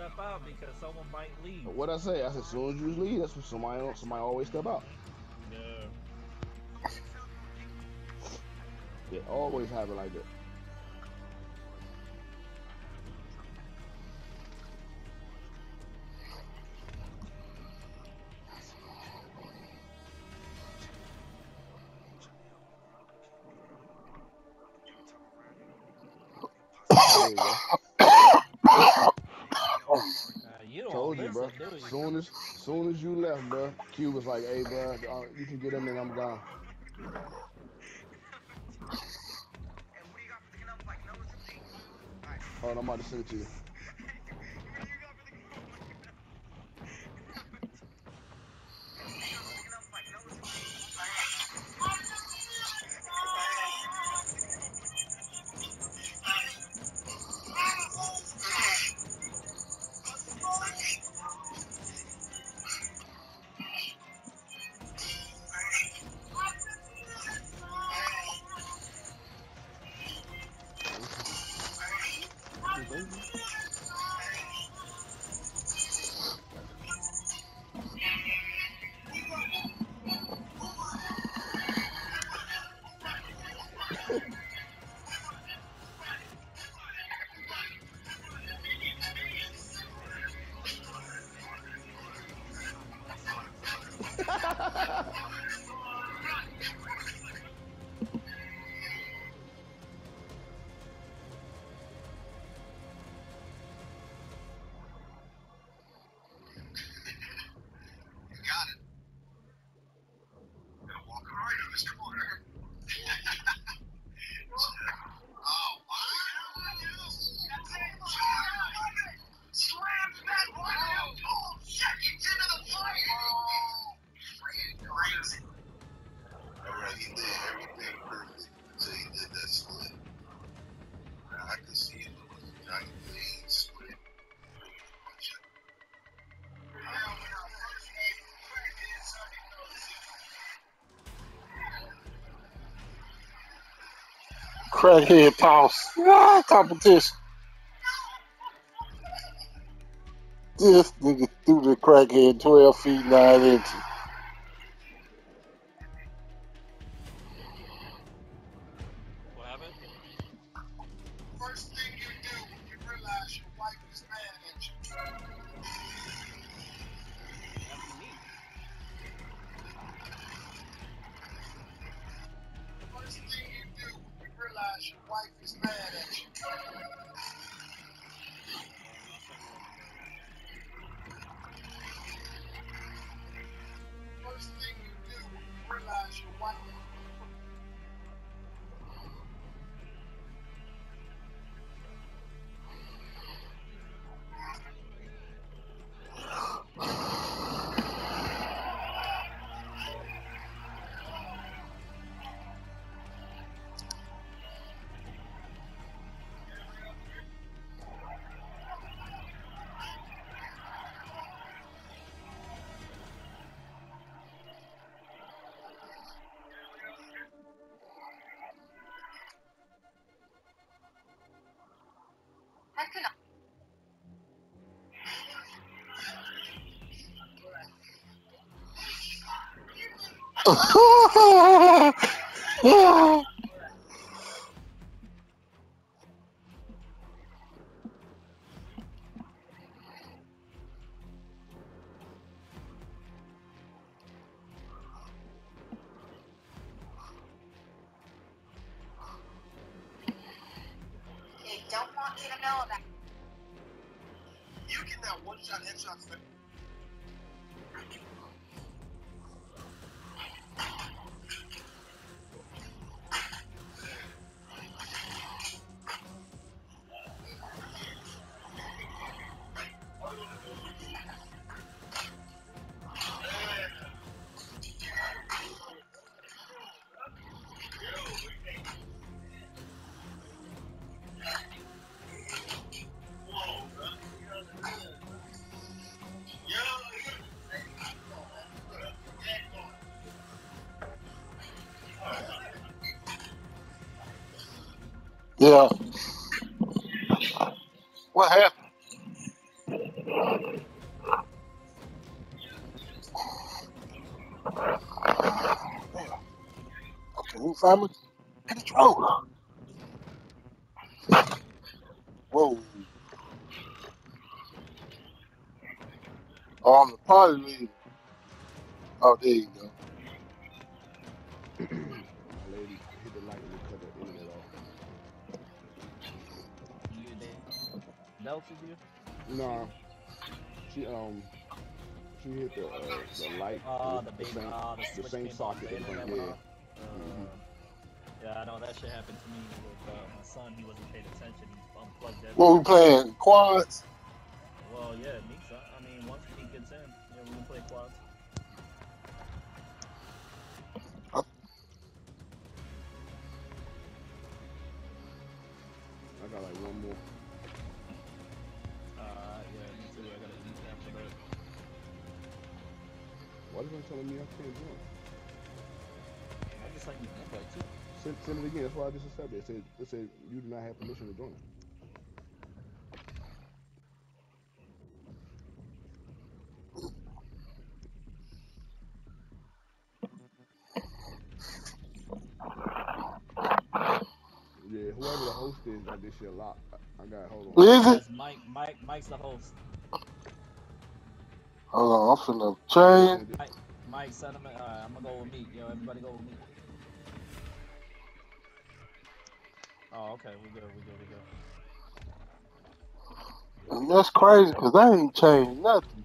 step out because someone might leave. What I say? I said, as soon as you leave, that's when somebody somebody always step out. Yeah. It always happen like that. Soon as soon as you left, bro, Q was like, "Hey, bro, uh, you can get him, and I'm gone." Hold on, I'm about to send it to you. Crackhead pause. Ah, competition. This nigga threw the crackhead 12 feet 9 inches. They about. You get that one shot headshot Yeah. What happened? Okay, who found me? Controller. Whoa. Oh, I'm the party leader. Oh, there you go. they belted you? Nah, she um she hit the uh, the light. Oh, with the baby. same, Oh, the, the same socket the that internet went went dead. off. Uh, Yeah, I know that shit happened to me with uh, my son. He wasn't paying attention. He unplugged everything. What we playing? Quads? Well, yeah, me. Meek's. I mean, once he gets in, yeah, we can play quads. I got like one more. Uh, yeah, me too. I gotta eat after that. Why is it telling me I can't join? I just like you invite too. Send, send it again. That's why I just accepted it. It said, it said you do not have permission to join. Yeah, whoever the host is got this shit locked. I, I got hold on. Is it? That's Mike. Mike. Mike's the host. Hold on, I'm finna change. Send. Mike. Mike, send him. Uh, I'm gonna go with me. Yo, everybody go with me. Oh, okay. We good. We good. We good. And that's crazy because I ain't changed nothing.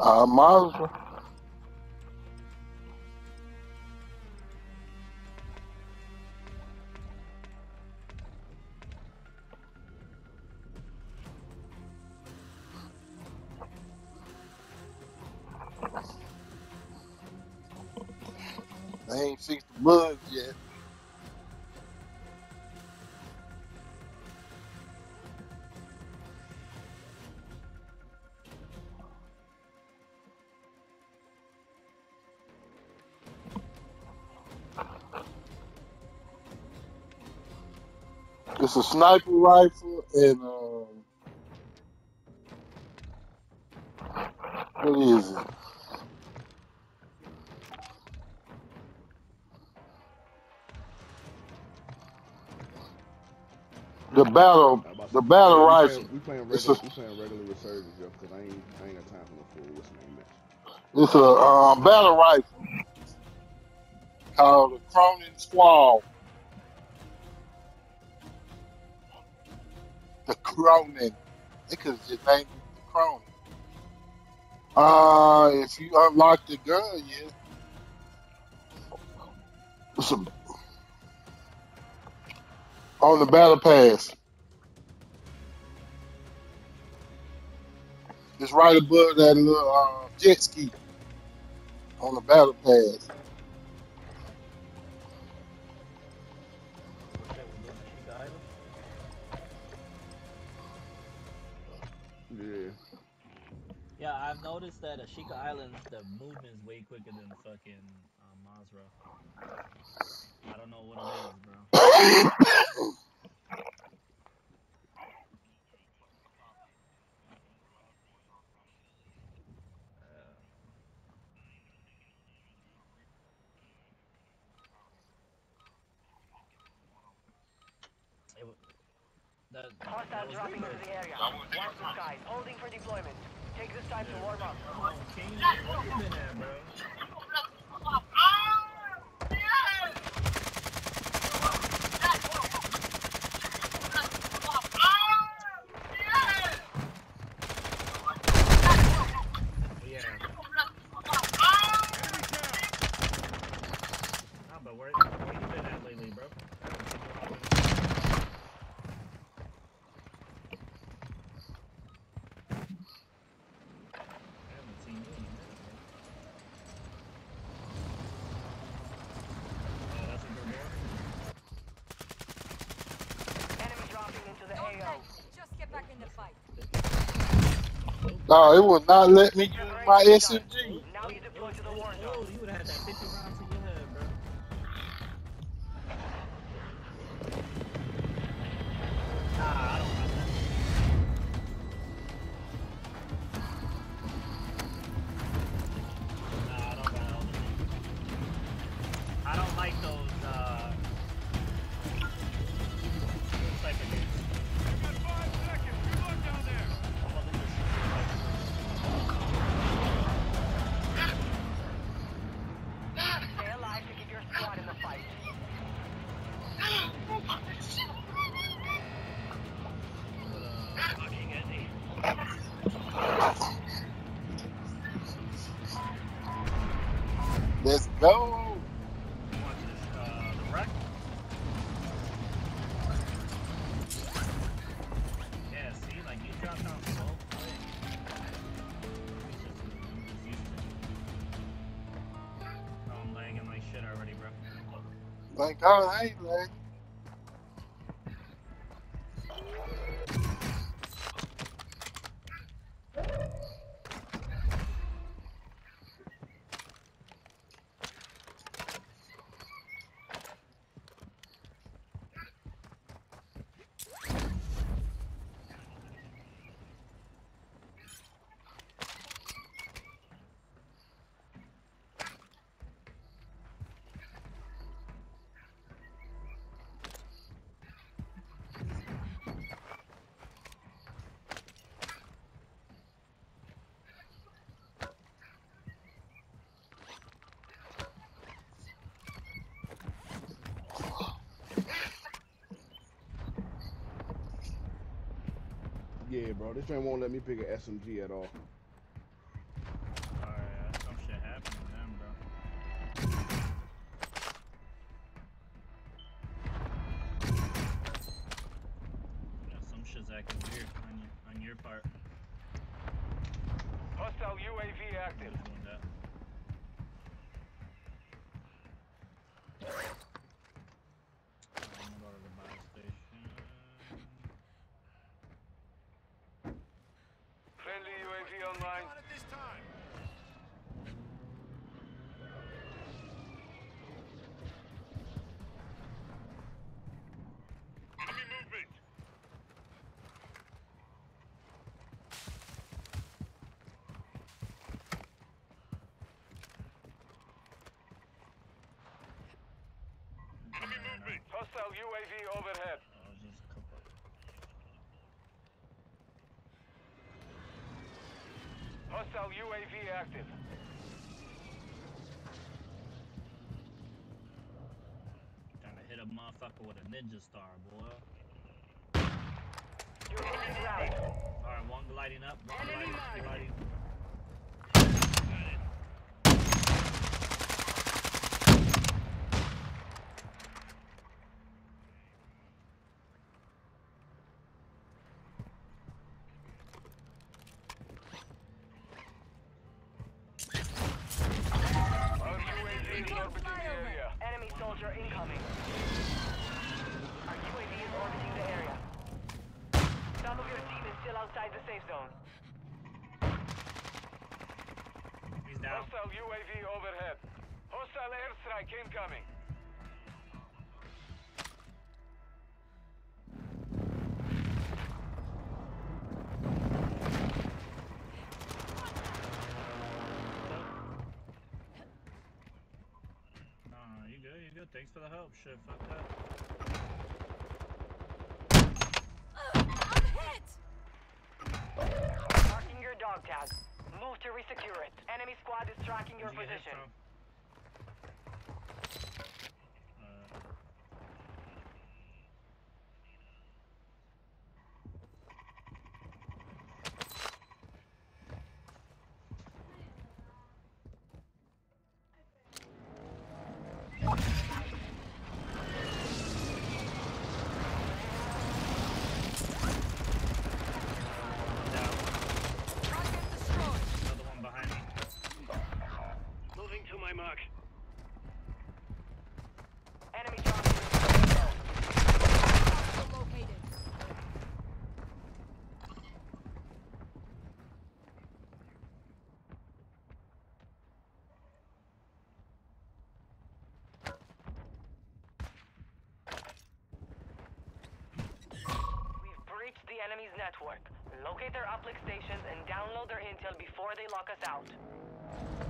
Uh, might It's a sniper rifle and um, what is it? The battle, the battle we rifle. Playing, we playing It's regular. a- We playing regular resurgence, yo, because I ain't I ain't got time for no full what's name match. It's a um, battle rifle called the Cronen Squall. Cronen. They could have just named Cronen. Uh, if you unlock the gun, yeah. A, on the battle pass. It's right above that little uh, jet ski on the battle pass. Yeah, I've noticed that Ashika Island, the movement is way quicker than fucking um, Mazrah. I don't know what it is, bro. Uh, it, wa- that, that Hostiles was dropping into the area. Watch the skies. Holding for deployment. Take this time to warm up. Come on, King. Where you been at, bro? Yeah. Nah, but where, where you No, it will not let me use my SMG. Thank God I ain't Yeah, bro. This thing won't let me pick an SMG at all. Alright, some shit happened to them, bro. Yeah, some shit's acting weird on, you, on your part. Hostile UAV active. Who's doing that? I'm gonna go to the buy station. Friendly UAV online. Hostile UAV overhead. Oh, just a couple. Hostile UAV active. Trying to hit a motherfucker with a ninja star, boy. You're. Alright, one gliding up, one gliding, gliding. Got it. Our UAV is orbiting the area. Enemy soldier incoming. Our UAV is orbiting the area. Some of your team is still outside the safe zone. He's down. Hostile UAV overhead. Hostile airstrike incoming. For the help. Shit, fuck that. Marking your dog tag. Move to resecure it. Enemy squad is tracking your Where'd you get hit position. from? Uh, down. Another one behind me. Moving to my enemy's network. Locate their uplink stations and download their intel before they lock us out.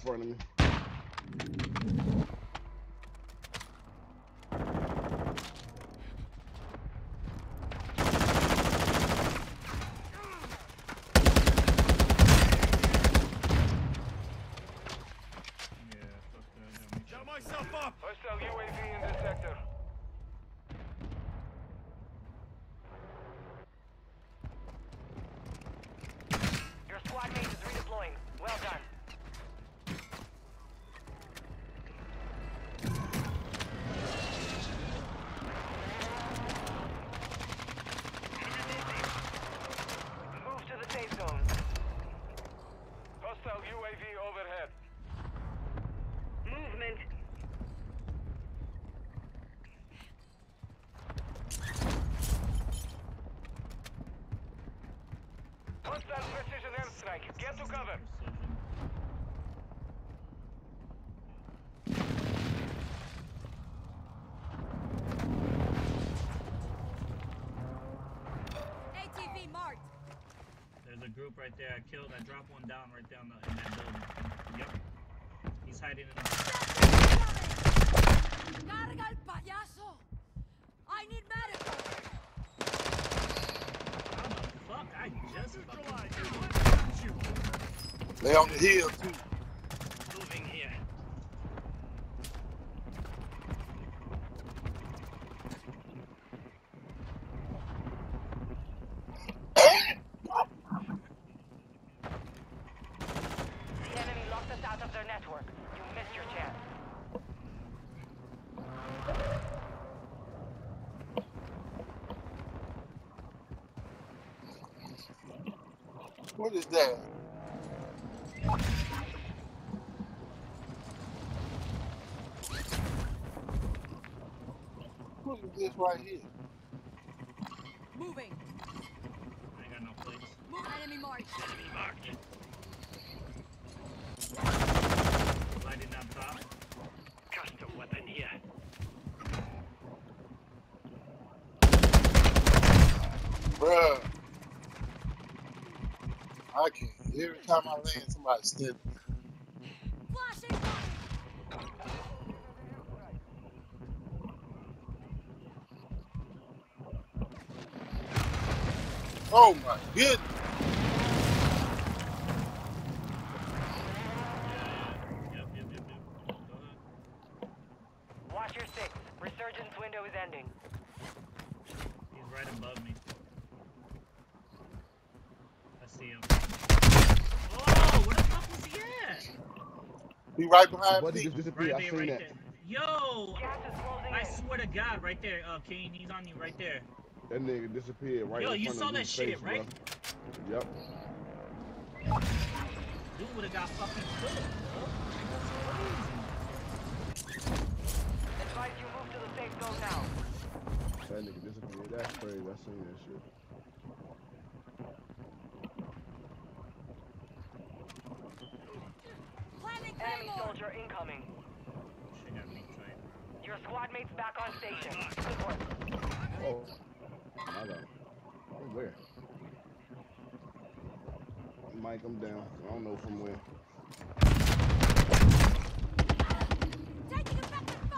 front of me. Yeah, fuck that. I gotta make sure Shut myself up. Hostile UAV in this sector. Your squad mate is redeploying. Well done. Move to the safe zone. Hostile UAV overhead. Movement. Hostile precision airstrike. Get to cover. ATV marked. There's a group right there. I killed. I dropped one down right down the, in that building. Yep. He's hiding in the. Carga el payaso. I need medical. How the fuck? I just fucking They are on the hill too. moving here. The enemy locked us out of their network. You missed your chance. What is that? What is this right here? Moving. I ain't got no place. Move. Enemy marked. Enemy marked. Lighting up top. Custom weapon here. Bruh. I can't. Every time I land, somebody steps. Flashing. Oh my goodness. Yep, yep, yep, yep. Go ahead. Watch your six. Resurgence window is ending. He's right above me. I see him. Oh, where the fuck was he at? He right behind Buddy me. just disappeared. Right I there, seen right that. there. Yo! Gas is closing I swear to God, right there, uh, Kane, he's on you right there. That nigga disappeared right Yo, in you saw that his shit, face, right? Bro. Yep. Dude would have got fucking killed, bro. That's crazy. Advise you move to the safe zone now. That nigga disappeared. That's crazy. I seen that shit. Enemy soldier incoming. Shit got me tight. Your squad mate's back on station. Good work. Oh. My bad. Oh, where? Mike, I'm down. I don't know from where. Taking!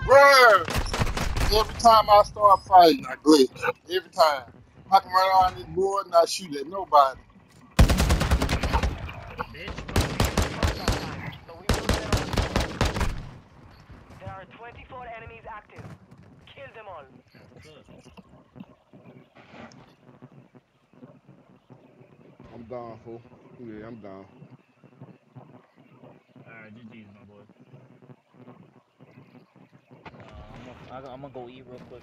Bruh! Every time I start fighting, I glitch. Every time. I can run around this board and not shoot at nobody. Bitch, So we will settle. There are 24 enemies active. Kill them all. I'm down, fool. Yeah, I'm down. Alright, GG's, my boy. Uh, I'm gonna go eat real quick.